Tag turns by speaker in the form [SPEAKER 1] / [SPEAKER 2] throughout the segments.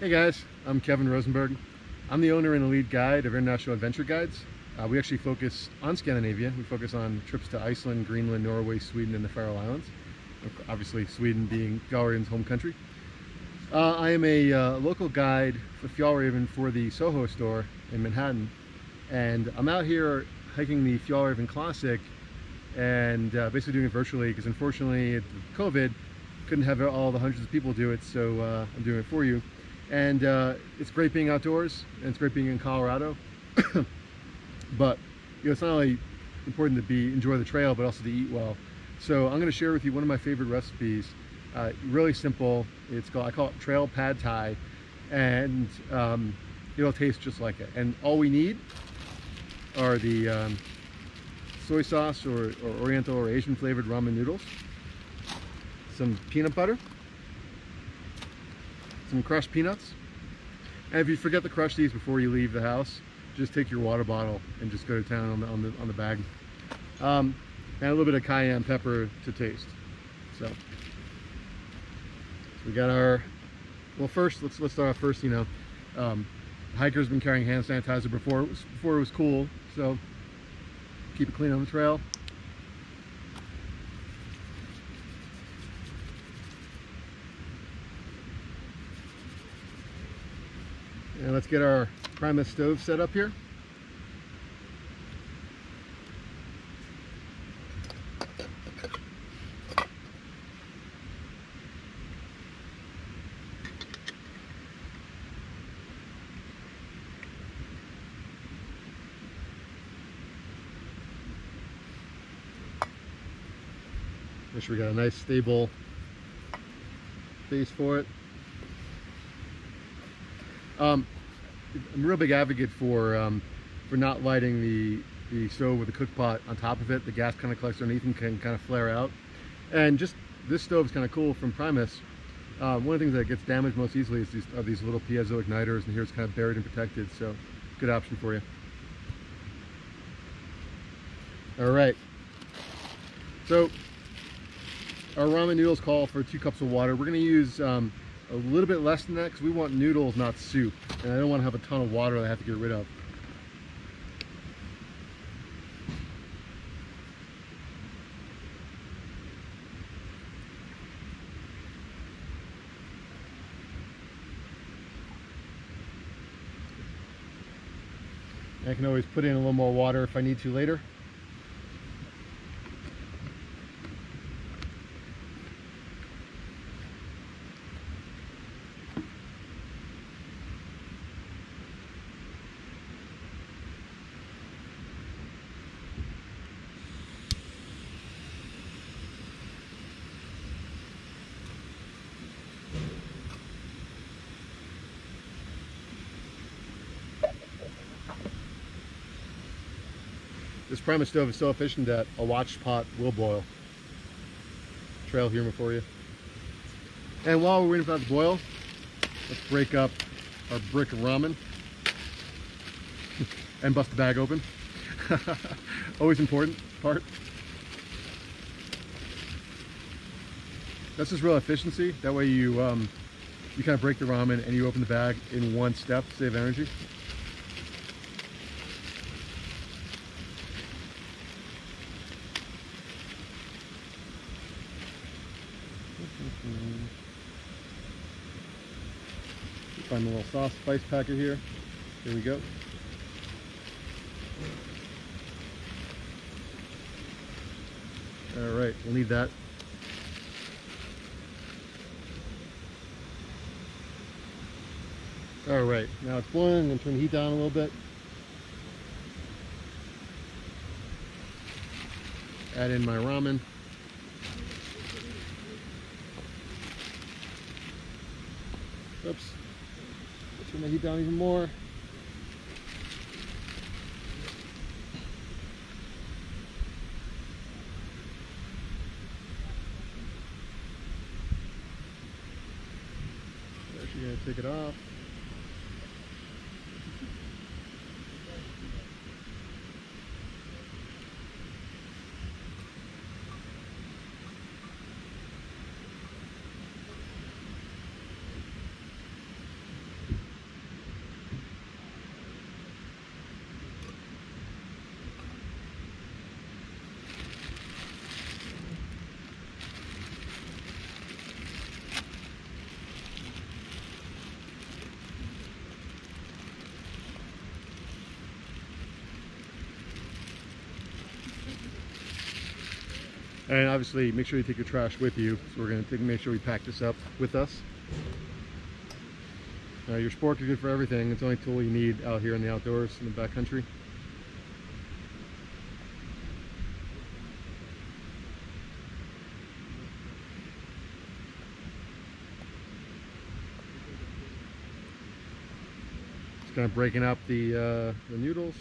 [SPEAKER 1] Hey guys, I'm Kevin Rosenberg. I'm the owner and the lead guide of International Adventure Guides. Uh, we actually focus on Scandinavia. We focus on trips to Iceland, Greenland, Norway, Sweden, and the Faroe Islands. Obviously, Sweden being Fjallraven's home country. Uh, I am a uh, local guide for Fjallraven for the Soho store in Manhattan. And I'm out here hiking the Fjallraven Classic and uh, basically doing it virtually because unfortunately, COVID, couldn't have all the hundreds of people do it, so uh, I'm doing it for you. And uh, it's great being outdoors, and it's great being in Colorado. but you know, it's not only important to be enjoy the trail, but also to eat well. So I'm going to share with you one of my favorite recipes. Uh, really simple. It's called I call it trail pad thai, and um, it'll taste just like it. And all we need are the um, soy sauce or, or Oriental or Asian flavored ramen noodles, some peanut butter, some crushed peanuts. And if you forget to crush these before you leave the house, just take your water bottle and just go to town on the, on the, on the bag. Um, and a little bit of cayenne pepper to taste. So, so we got our, well first, let's, let's start off first, you know, um, hiker's been carrying hand sanitizer before it was, before it was cool. So keep it clean on the trail. And let's get our Primus stove set up here. Make sure we got a nice stable base for it. Um, I'm a real big advocate for um, for not lighting the the stove with the cook pot on top of it. The gas kind of collects underneath and can kind of flare out. And just this stove is kind of cool from Primus. Uh, one of the things that gets damaged most easily is these, are these little piezo igniters, and here it's kind of buried and protected. So, good option for you. All right. So, our ramen noodles call for two cups of water. We're going to use um, a little bit less than that because we want noodles, not soup. And I don't want to have a ton of water that I have to get rid of. I can always put in a little more water if I need to later. This Primus stove is so efficient that a watch pot will boil. Trail humor for you. And while we're waiting for that to boil, let's break up our brick of ramen and bust the bag open. Always important part. That's just real efficiency. That way you um, you kind of break the ramen and you open the bag in one step, to save energy. A little sauce spice packet here. Here we go. All right, we'll need that. All right, now it's boiling. I'm to turn the heat down a little bit. Add in my ramen. Oops. Turn the heat down even more. Actually gonna take it off. And obviously, make sure you take your trash with you. So we're going to make sure we pack this up with us. Your spork is good for everything. It's the only tool you need out here in the outdoors in the backcountry. Just kind of breaking up the uh, the noodles.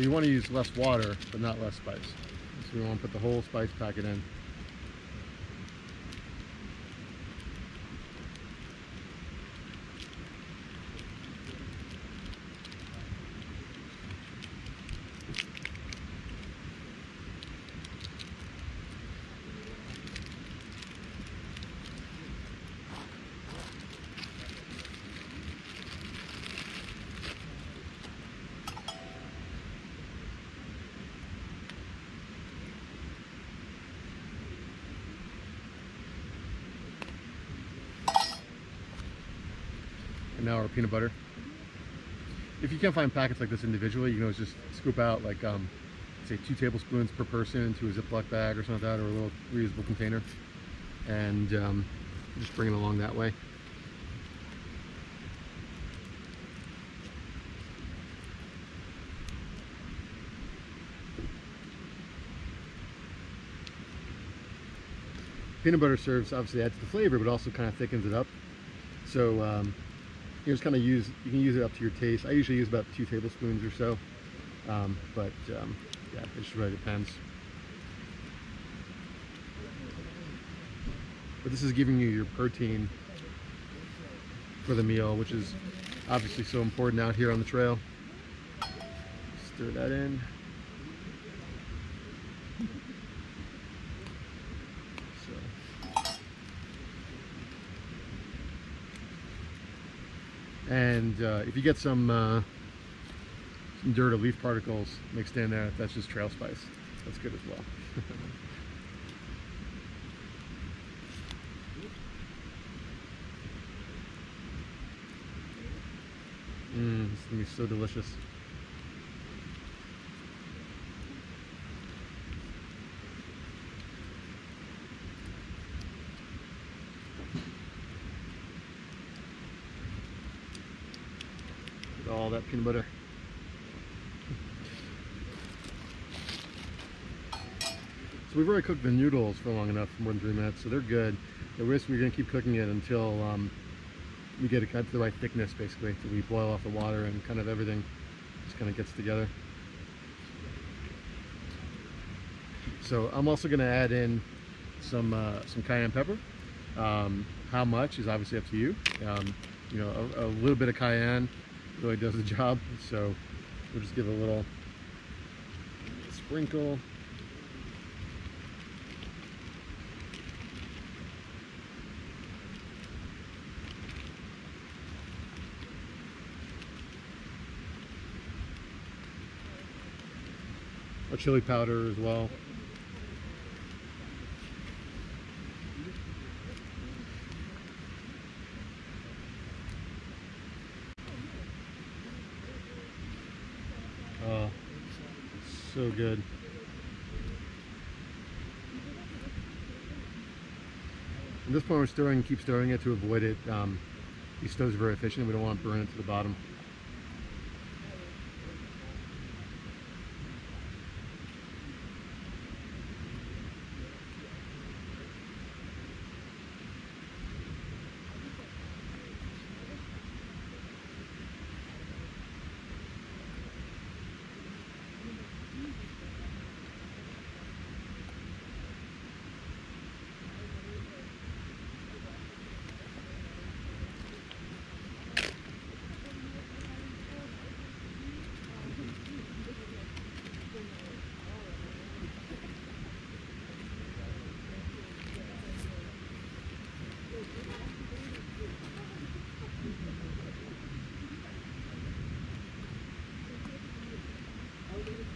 [SPEAKER 1] So you want to use less water, but not less spice. So we want to put the whole spice packet in. Now our peanut butter. If you can't find packets like this individually, you can always just scoop out like, um, say two tablespoons per person into a Ziploc bag or something like that, or a little reusable container, and um, just bring it along that way. Peanut butter serves obviously adds the flavor, but also kind of thickens it up. So um, you just kind of use, you can use it up to your taste. I usually use about two tablespoons or so, um, but um, yeah, it just really depends. But this is giving you your protein for the meal, which is obviously so important out here on the trail. Stir that in. And uh, if you get some, uh, some dirt or leaf particles mixed in there, that's just trail spice. That's good as well. Mmm, it's gonna be so delicious. All that peanut butter. So we've already cooked the noodles for long enough, more than three minutes, so they're good. The risk we're gonna keep cooking it until um, we get it of to the right thickness, basically. So we boil off the water and kind of everything just kind of gets together. So I'm also gonna add in some uh, some cayenne pepper. Um, how much is obviously up to you. Um, you know, a, a little bit of cayenne really does the job. So we'll just give a little sprinkle. A chili powder as well. Oh, so good. At this point we're stirring, keep stirring it to avoid it. Um, these stoves are very efficient. We don't want to burn it to the bottom.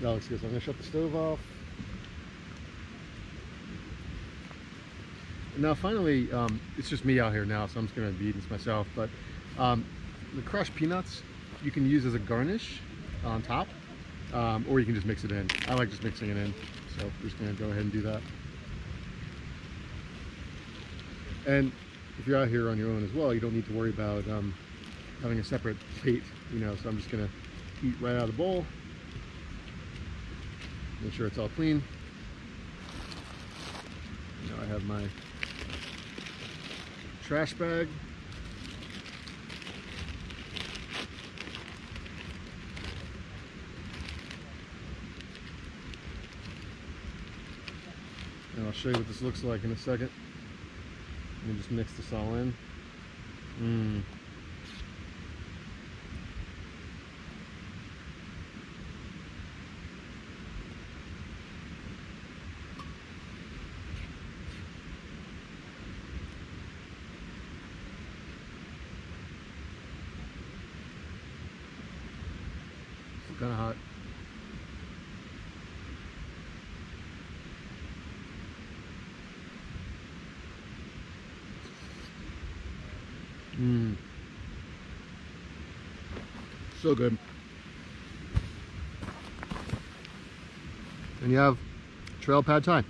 [SPEAKER 1] That looks good. I'm gonna shut the stove off. Now finally, um, it's just me out here now, so I'm just gonna be eating this myself. But um, the crushed peanuts you can use as a garnish on top, um, or you can just mix it in. I like just mixing it in, so we're just gonna go ahead and do that. And if you're out here on your own as well, you don't need to worry about um, having a separate plate, you know, so I'm just gonna eat right out of the bowl. Make sure it's all clean. Now I have my trash bag. And I'll show you what this looks like in a second. Let me just mix this all in. Mmm. Kind of hot. Mmm. So good. And you have trail pad thai.